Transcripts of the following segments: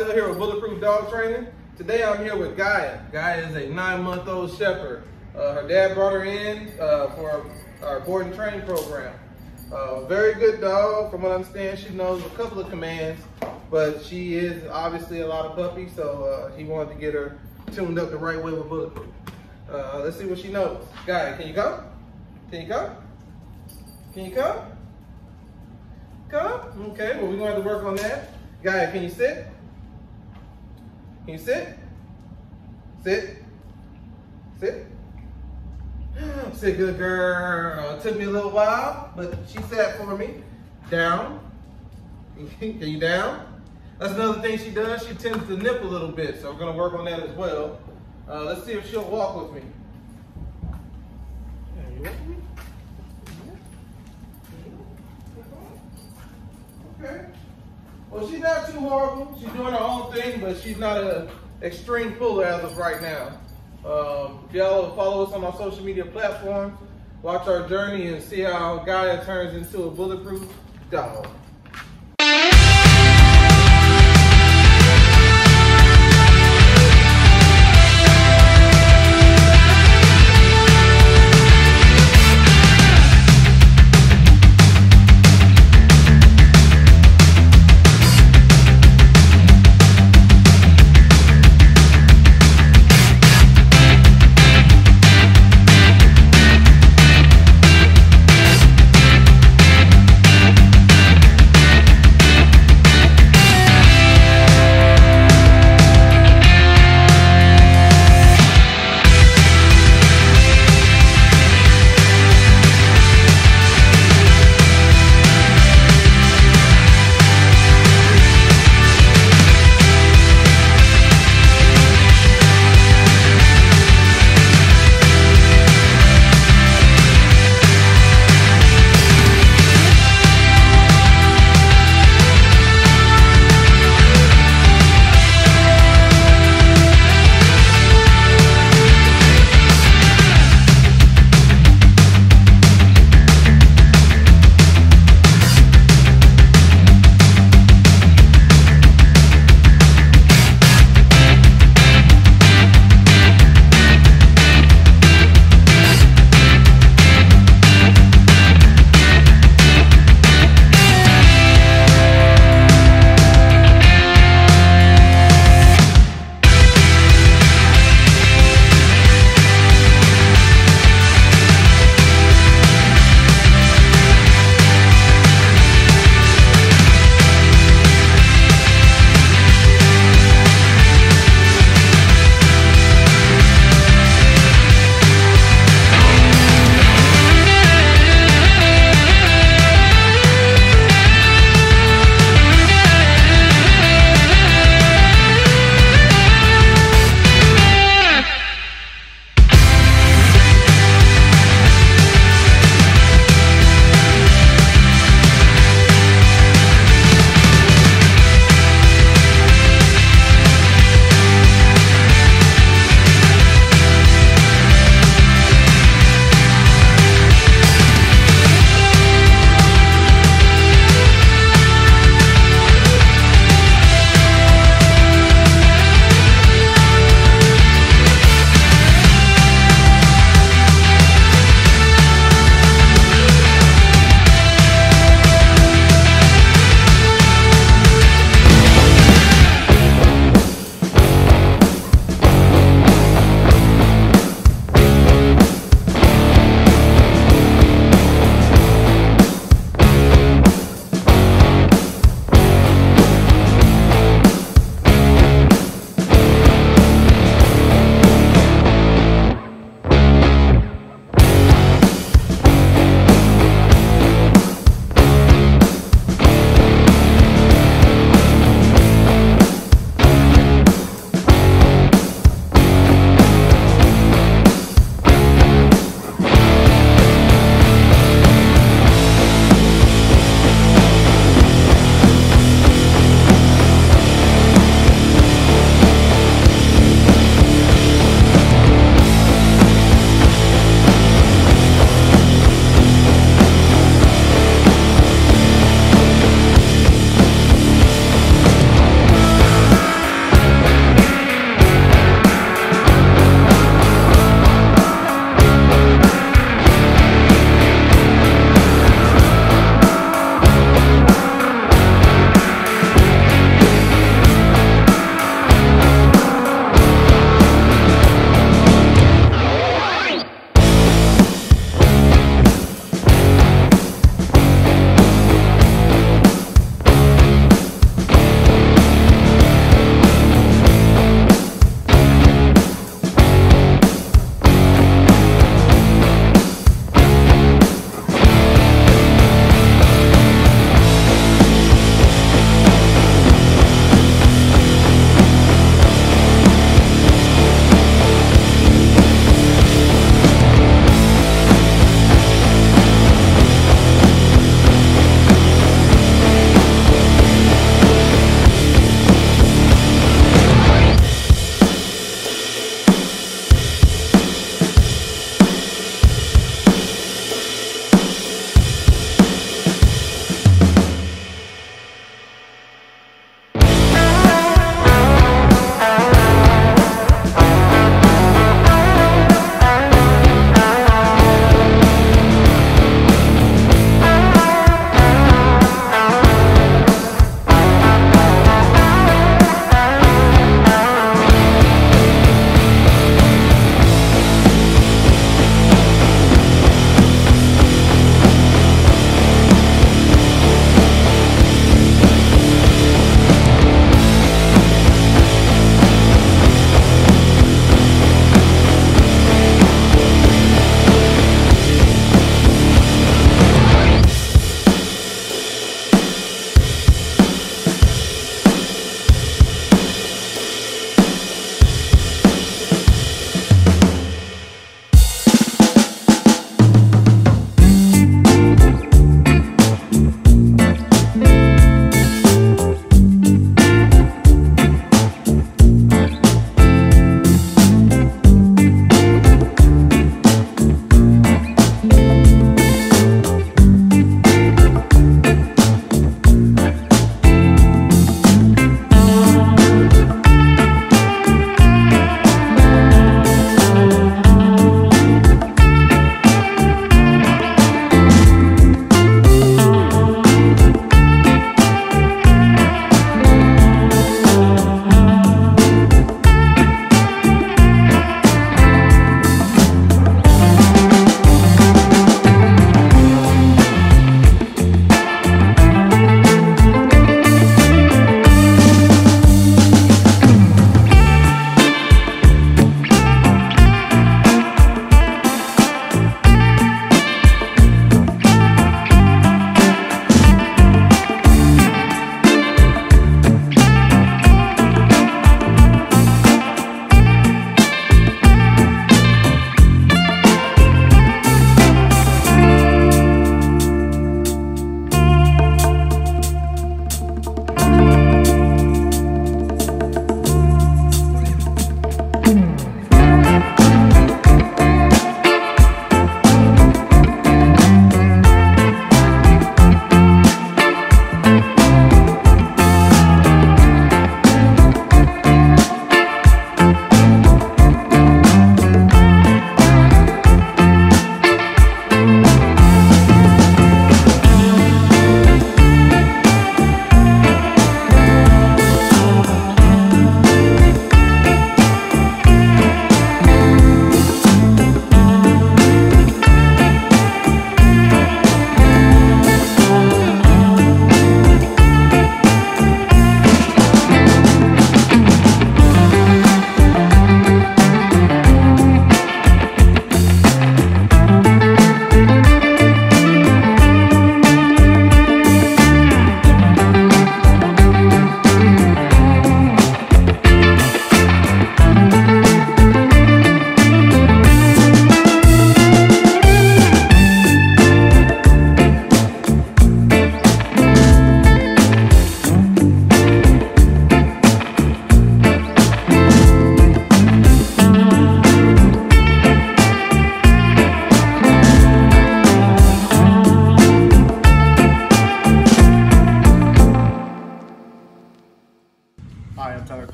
Marcel here with Bulletproof Dog Training. Today I'm here with Gaia. Gaia is a nine-month-old shepherd. Uh, her dad brought her in uh, for our board and training program. Uh, very good dog. From what I understand, she knows a couple of commands, but she is obviously a lot of puppy, so uh, he wanted to get her tuned up the right way with Bulletproof. Uh, let's see what she knows. Gaia, can you come? Can you come? Can you come? Come? Okay, well, we're to have to work on that. Gaia, can you sit? Can you sit? Sit. Sit. Sit, good girl. It took me a little while, but she sat for me. Down. Can you down? That's another thing she does. She tends to nip a little bit, so we're to work on that as well. Uh, let's see if she'll walk with me. Okay. She's not too horrible. She's doing her own thing, but she's not an extreme puller as of right now. Um, y'all follow us on our social media platforms, watch our journey and see how Gaia turns into a bulletproof dog.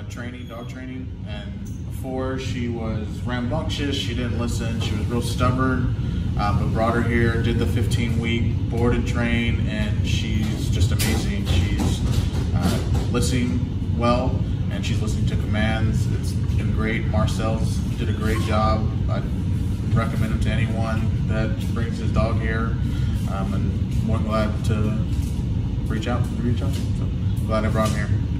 Uh, training, dog training, and before she was rambunctious, she didn't listen, she was real stubborn, uh, but brought her here, did the 15 week board and train, and she's just amazing. She's uh, listening well, and she's listening to commands. It's been great. Marcel's did a great job. I recommend him to anyone that brings his dog here, um, and more than glad to reach out. Reach out. So glad I brought him here.